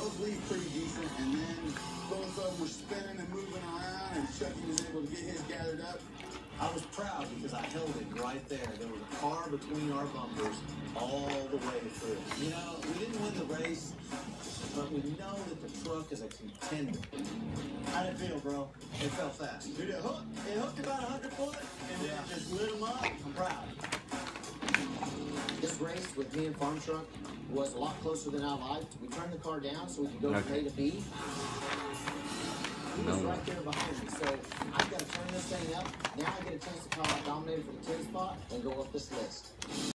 both leave pretty decent, and then both of them were spinning and moving around, and Chucky was able to get his gathered up. I was proud because I held it right there. There was a car between our bumpers all the way through. You know, we didn't win the race, but we know that the truck is a contender. How'd it feel, bro? It felt fast. Dude, it hooked, it hooked about 100 foot, and then Yeah. it just lit them up. I'm proud. Race with me and Farm Truck was a lot closer than I liked. We turned the car down so we could go from A Okay. to B. He was No. right there behind me, so I've got to turn this thing up. Now I get a chance to call out Dominator for the 10 spot and go up this list.